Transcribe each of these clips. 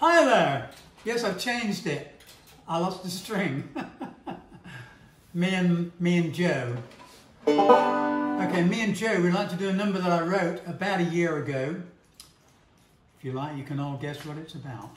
Hi there. Yes, I've changed it. I lost the string. me and me and Joe. Okay, me and Joe, we'd like to do a number that I wrote about a year ago. If you like, you can all guess what it's about.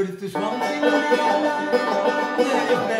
But if there's one thing like,